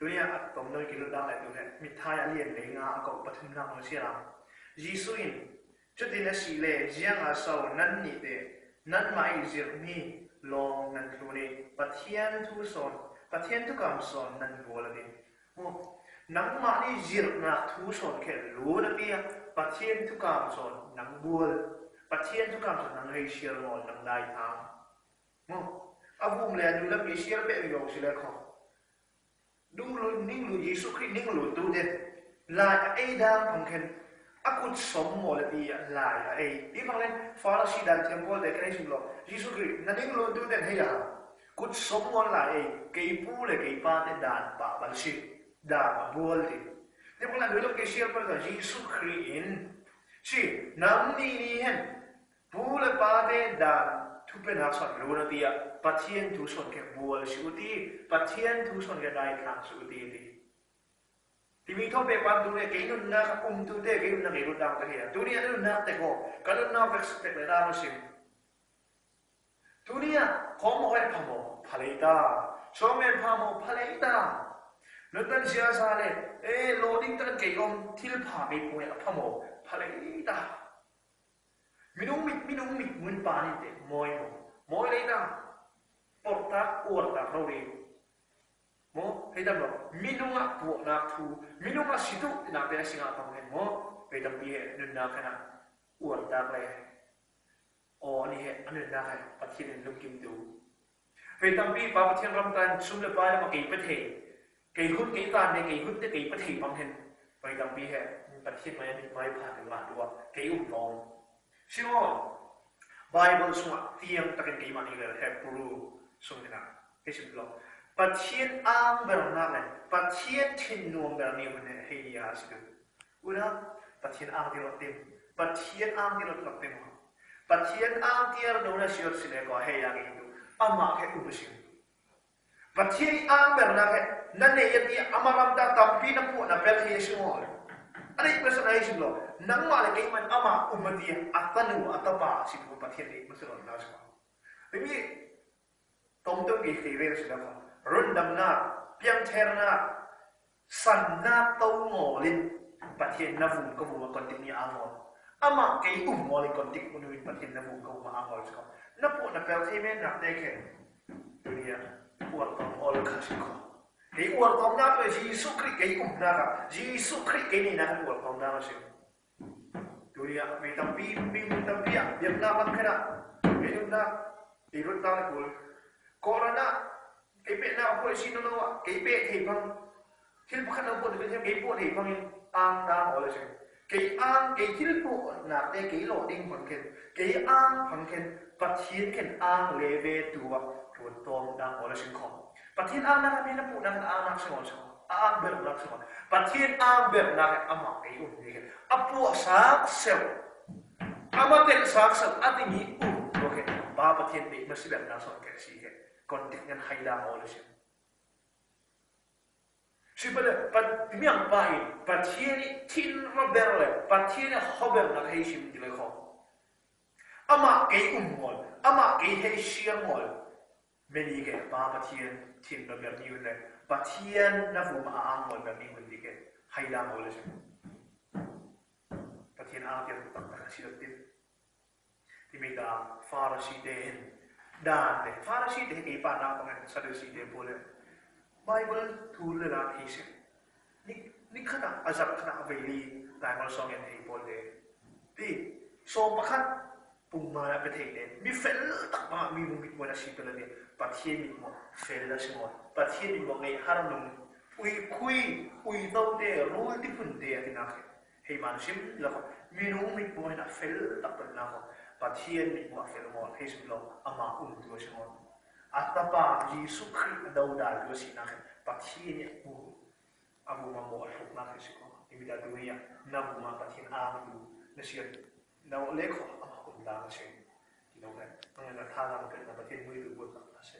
ตัวนี้อัตมน้อยกิโลได้ตัวเนี่มิทายาลีเยนเลงาก็ปฐมนามเชียร์ยิสุอินจุดนี้สิเลยจีงอาศัยนั่นนี่เดนั่นหมายถึงมีลองนั่นตัวนี้ปฐันทุสอนปันทุกรรมสอนนั่นบัวเลิโอ้นั่งมาที่ยิรนาทุสอนแค่รู้ระเบียปฐมทุกรรมสอนนั่งบัวปันทุกรรมสอนนั่งให้เชียร์มอนนั่งได้ทางโั้อาบุ้มเลยดูแลเบียเชียร์เป็นยองสิเลยครับ dung lu ning lu Yesu Christ ning lu tu den la ai dang phong khen akut som mo la bi la ai di bang len pharisi dan temple de kai sum lo Yesu Christ na ning lu tu den he ya kut som mo la ai kei pu le kei pa te dan pa bal si da bol di di bang len lu ke share pa Yesu Christ in si nam ni ni hen pu le pa te dan ทุเป็นหากส่วนรู้นะที่ปัจเจียนทุส่วนแก่บัวสุตีปัจเจียนทุส่วนแก่ได้ทางสุตีดีที่มีท่อเปวันดูเนี่ยเกี่งนุ่นนะอุ้มตัวเตะเกี่งนุ่นนะเก่งนุ่นดังตะเหียตัวนี้อนุ่นนะแต่ก็การนุ่นนะเวกสเปกเลยนะมุสิมตัวนี้ขอมเอาไว้พามอพาเลต้าส่วงเมื่อพามอพาเลต้าลุตนนันเสียซาเลยเออโลดิ้งตั้งเกี่ยงอมทิลพ่ามีปุ่ยพามอพาเลต้า Minun, minun mikkuin palite, moimo. Moileina porta uorta rovi. Mo, heidamo, minunga puona pu, minunga situ na peasinga pamoin mo, peidam vie nynna kana uorta plehe. Ooni he anynna he patinen lukim tuu. Peidam vi papatin ramtan sumle paile ma keipetei. Keihut keitaan ne keihut ne keipetei pamhen. Peidam vi he patinen maja mit maipa hyvää tuo keiun noon. Singon, Bible sung tiang takin kay manigal Hebrew sung na isim lo. Patien ang bernalen, patien tin nuang berni mene heya siku. Una, patien ang dilot tim, patien ang dilot lak tim. Patien ang tiar nuna siyor sile ko heya gitu. Ama ke ubusin. Patien ang bernalen, nane yati amaram da tampi na po na bel heya singon. อะไรเป็นส่วนไหนสุดโลนังมาเลยไอ้มันอามาอุมาดีอัตโนุอัตบาสิบุปเทียนไอ้มันส่วนลั้นสิครับทีนี้ตรงตัวกี่ทีเรื่องสุิครับรุ่นดำหน้าเพียงเทรนาสันนาโตงอลินปัเทียนนาฟุมก็มัวก่อนติมีอางอลอามาไก่อุ้มงอลินก่อนติมุนินปัเทียนนาฟุมก็มัวอางอลสิครับนับปวดนับเปลที่แม่นักได้แค่ตัวนี้ปวดต้องออลคาสิครับ hei uar kom na to Jesu kri hei um na ka Jesu kri eni na uar kom na se dunia mi tampi mi tampi ya biar na bang kena minum na irut ta kul corona kei pe na ko si no no kei pe hei bang hil pakhat na bon ben kei po hei bang ang na ole se kei ang kei hil po na te kei lo ding pon ken kei ang pon ken pat hian ken ang le ve tuwa tuan tong da ole se khom ประเทศอาณาพิลปูนักอาณาชนมอาเบลนักชนประเทศอาเบลนักอามาไออุ่นนี่อปัวสักเซลอามาเต็นสักเซลอัินี้อุ่นโอเคบาประเทศนี้มันสิแบบนักสอนแก่สิเหตก่อนเด็กเนไฮดามอเลชิชิบะเลยปัดมีอังไปปัดเทียนี่ทิ้นระเบิดเลยปัดเทียนี่ฮอบเบลนักเฮชิมดีเลยครับอามาไออุ่นมอลอามาไอให้เชียมอลม่ดีเกป้าปะเทียนทิบแบบนี้วันเลยปะเทียนนันผมอาอ้างว่าแบบนี้วันดีเกะให้ดามเอาเลยใช่ไหมปะเทียนอ้างเทียนตักตักชีรติที่มีดาฟาราชีเดนดานเดฟาราชีเดนอี่ป้านาประมานสามสี่เดือนพูเลยไบเบิลทูลเลราที่เช่นนี่นี่ขนาดอาจารย์ขนาดเวลีไลมอนสองยันเฮียพูดเลยที่ส่งมาะคัต pumala petekne mi fel tak ma mi mumit mo na sipela ne pathie mi mo fel na simo pathie mi mo ngai har nung ui kui ui dau de rul ti pun de ati na khe hei man sim la ko mi nu mi mo na fel tak pun na ko pathie mi mo fel mo hei sim lo ama um tu simo atapa yesu khri dau da lo si na khe pathie ni bu abu ma mo thuk na khe siko ibida duya na bu ma pathie a bu na si na le ko ama ko ta se ki no ka ta na ka ta ba ke mu i bu ta se